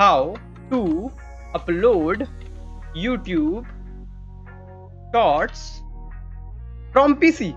How to upload YouTube shorts from PC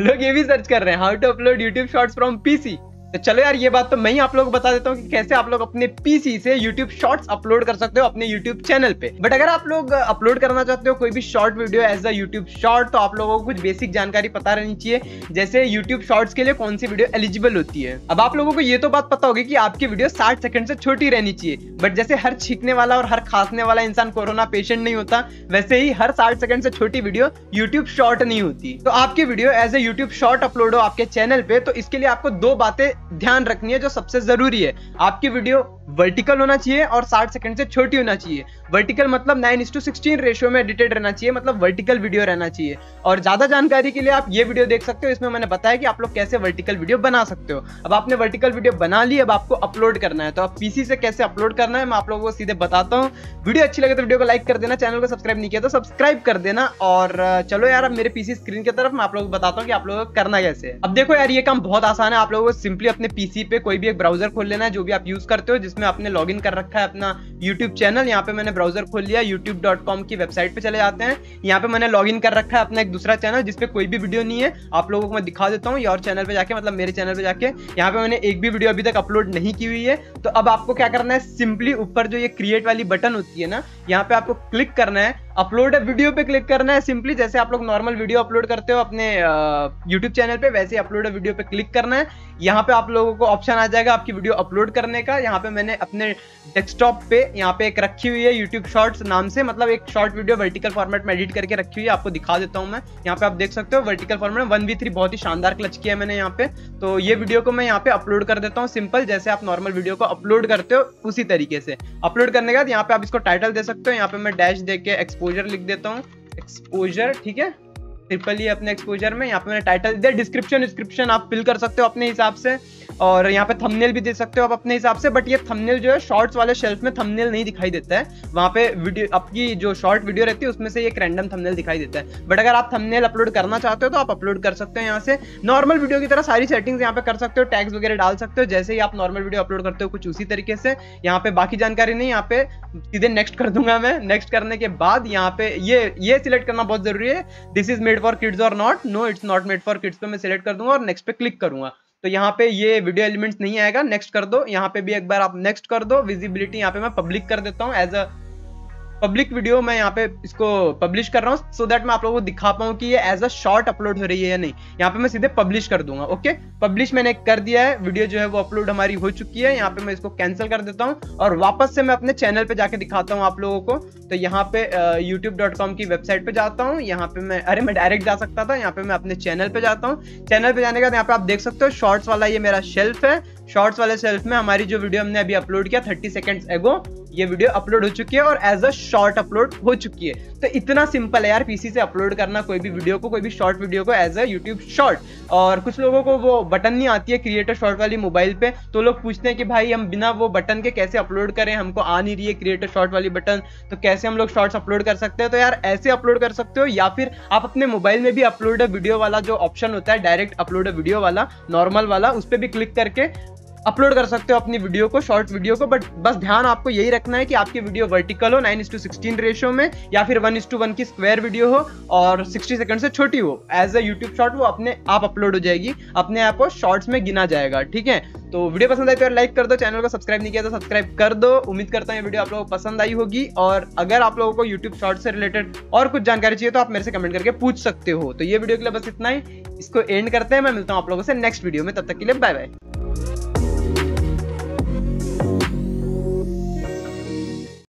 लोग ये भी सर्च कर रहे हैं how to upload YouTube shorts from PC तो चलो यार, ये बात तो मैं ही आप लोगों को बता देता हूँ कि कैसे आप लोग अपने पीसी से यूट्यूब शॉर्ट्स अपलोड कर सकते हो अपने यूट्यूब चैनल पे। बट अगर आप लोग अपलोड करना चाहते हो कोई भी short video as a YouTube short तो आप लोगों को कुछ बेसिक जानकारी पता रहनी चाहिए, जैसे यूट्यूब शॉर्ट्स के लिए कौन सी वीडियो एलिजिबल होती है। अब आप लोगों को ये तो बात पता होगी कि आपकी वीडियो साठ सेकंड से छोटी रहनी चाहिए। बट जैसे हर छींकने वाला और हर खांसने वाला इंसान कोरोना पेशेंट नहीं होता, वैसे ही हर साठ सेकंड से छोटी वीडियो यूट्यूब शॉर्ट नहीं होती। तो आपकी video as a YouTube short upload हो आपके चैनल पे तो इसके लिए आपको दो बातें ध्यान रखनी है जो सबसे ज़रूरी है। आपकी वीडियो वर्टिकल होना चाहिए और 60 सेकंड से छोटी होना चाहिए। वर्टिकल मतलब 9 इस टू सिक्सटीन रेशियो में एडिटेड रहना चाहिए मतलब वर्टिकल वीडियो रहना चाहिए। और ज़्यादा जानकारी के लिए आप ये वीडियो देख सकते हो, इसमें मैंने बताया कि आप लोग कैसे वर्टिकल वीडियो बना सकते हो। अब आपने वर्टिकल वीडियो बना ली, अब आपको अपलोड करना है। तो आप पीसी से कैसे अपलोड करना है, मैं आप लोगों को सीधे बताता हूँ। वीडियो अच्छी लगे तो वीडियो को लाइक कर देना चैनल को सब्सक्राइब नहीं किया तो सब्सक्राइब कर देना। और चलो यार, अब मेरे पीसी स्क्रीन की तरफ़ मैं आप लोगों को बताता हूँ कि आप लोगों को करना कैसे अब देखो यार, ये काम बहुत आसान है। आप लोगों को सिंपली अपने पीसी पे कोई भी एक ब्राउज़र खोल लेना है, जो भी आप यूज़ करते हो जिसमें आपने लॉग कर रखा है अपना यूट्यूब चैनल यहाँ पे मैंने ब्राउज़र खोल लिया youtube.com की वेबसाइट पे चले जाते हैं। यहाँ पे मैंने लॉग कर रखा है अपना एक दूसरा चैनल जिसपे कोई भी वीडियो नहीं है। आप लोगों को मैं दिखा देता हूँ और चैनल पे जाके मतलब मेरे चैनल पे जाके। यहाँ पे मैंने एक भी वीडियो अभी तक अपलोड नहीं की हुई है। तो अब आपको क्या करना है सिंपली ऊपर जो ये क्रिएट वाली बटन होती है ना, यहाँ पे आपको क्लिक करना है। अपलोड वीडियो पे क्लिक करना है, सिंपली जैसे आप लोग नॉर्मल वीडियो अपलोड करते हो अपने यूट्यूब चैनल पे, वैसे अपलोड वीडियो पे क्लिक करना है। यहाँ पे आप लोगों को ऑप्शन आ जाएगा आपकी वीडियो अपलोड करने का। यहाँ पे मैंने अपने डेस्कटॉप पे यहाँ पे एक रखी हुई है यूट्यूब शॉर्ट्स नाम से मतलब एक शॉर्ट वीडियो वर्टिकल फॉर्मेट में एडिट करके रखी हुई है, आपको दिखा देता हूँ मैं। यहाँ पे आप देख सकते हो vertical format one v three बहुत ही शानदार क्लच किया मैंने यहाँ पे। तो ये वीडियो को मैं यहाँ पे अपलोड कर देता हूँ सिंपल जैसे आप नॉर्मल वीडियो को अपलोड करते हो, उसी तरीके से। अपलोड करने के बाद यहाँ पे आप इसको टाइटल दे सकते हो, यहाँ पे मैं डैश दे के एक्सपोजर लिख देता हूँ। एक्सपोजर ठीक है? ट्रिपल ही अपने एक्सपोजर में, यहाँ पे मैंने टाइटल दिया डिस्क्रिप्शन डिस्क्रिप्शन आप फिल कर सकते हो अपने हिसाब से। और यहाँ पे थंबनेल भी दे सकते हो आप अपने हिसाब से बट ये थंबनेल जो है शॉर्ट्स वाले शेल्फ में थंबनेल नहीं दिखाई देता है। वहाँ पे वीडियो आपकी जो शॉर्ट वीडियो रहती है, उसमें से एक रैंडम थंबनेल दिखाई देता है। बट अगर आप थंबनेल अपलोड करना चाहते हो तो आप अपलोड कर सकते हो यहाँ से। नॉर्मल वीडियो की तरह सारी सेटिंग्स यहाँ पे कर सकते हो टैग्स वगैरह डाल सकते हो, जैसे ही आप नॉर्मल वीडियो अपलोड करते हो, कुछ उसी तरीके से। यहाँ पे बाकी जानकारी नहीं, यहाँ पे सीधे नेक्स्ट कर दूँगा मैं। नेक्स्ट करने के बाद यहाँ पे ये ये सिलेक्ट करना बहुत ज़रूरी है। This is made for kids और not? No, it's not made for kids पे मैं सिलेक्ट कर दूँगा और नेक्स्ट पे क्लिक करूँगा। तो यहाँ पे ये वीडियो एलिमेंट्स नहीं आएगा, नेक्स्ट कर दो। यहाँ पे भी एक बार आप नेक्स्ट कर दो, विजिबिलिटी यहाँ पे मैं पब्लिक कर देता हूँ, एज अ पब्लिक वीडियो मैं यहाँ पे इसको पब्लिश कर रहा हूँ सो दैट मैं आप लोगों को दिखा पाऊँ कि ये एज अ शॉर्ट अपलोड हो रही है या नहीं। यहाँ पे मैं सीधे पब्लिश कर दूँगा ओके पब्लिश मैंने कर दिया है वीडियो जो है वो अपलोड हमारी हो चुकी है, यहाँ पे मैं इसको कैंसिल कर देता हूँ, और वापस से मैं अपने चैनल पे जाके दिखाता हूँ आप लोगों को। तो यहाँ पे यूट्यूब की वेबसाइट पे जाता हूँ, यहाँ पे मैं, अरे मैं डायरेक्ट जा सकता था, यहाँ पे मैं अपने चैनल पे जाता हूँ। चैनल पे जाने के बाद यहाँ पे आप देख सकते हो शॉर्ट्स वाला ये मेरा शेल्फ है। शॉर्ट्स वाले सेल्फ में हमारी जो वीडियो हमने अभी अपलोड किया थर्टी सेकेंड्स एगो ये वीडियो अपलोड हो चुकी है और एज अ शॉर्ट अपलोड हो चुकी है। तो इतना सिंपल है यार पीसी से अपलोड करना कोई भी वीडियो को, कोई भी शॉर्ट वीडियो को एज अ यूट्यूब शॉर्ट और कुछ लोगों को वो बटन नहीं आती है क्रिएटर शॉर्ट वाली मोबाइल पे तो लोग पूछते हैं कि भाई हम बिना वो बटन के कैसे अपलोड करें? हमको आ नहीं रही है क्रिएटर शॉर्ट वाली बटन तो कैसे हम लोग शॉर्ट्स अपलोड कर सकते हैं? तो यार ऐसे अपलोड कर सकते हो, या फिर आप अपने मोबाइल में भी अपलोड वीडियो वाला जो ऑप्शन होता है डायरेक्ट अपलोड वीडियो वाला नॉर्मल वाला, उस पर भी क्लिक करके अपलोड कर सकते हो अपनी वीडियो को शॉर्ट वीडियो को बट बस ध्यान आपको यही रखना है कि आपकी वीडियो वर्टिकल हो nine is to sixteen ratio में, या फिर वन इस टू वन की स्क्वायर वीडियो हो, और सिक्सटी सेकंड से छोटी हो। एज अ यूट्यूब शॉर्ट वो अपने आप अपलोड हो जाएगी, अपने आप को शॉर्ट्स में गिना जाएगा, ठीक है? तो वीडियो पसंद आई तो लाइक कर दो चैनल को सब्सक्राइब नहीं किया तो सब्सक्राइब कर दो। उम्मीद करता हूँ ये वीडियो आप लोगों को पसंद आई होगी, और अगर आप लोगों को यूट्यूब शॉर्ट से रिलेटेड और कुछ जानकारी चाहिए तो आप मेरे से कमेंट करके पूछ सकते हो। तो ये वीडियो के लिए बस इतना ही, इसको एंड करते हैं, मैं मिलता हूँ आप लोगों से नेक्स्ट वीडियो में, तब तक के लिए बाय बाय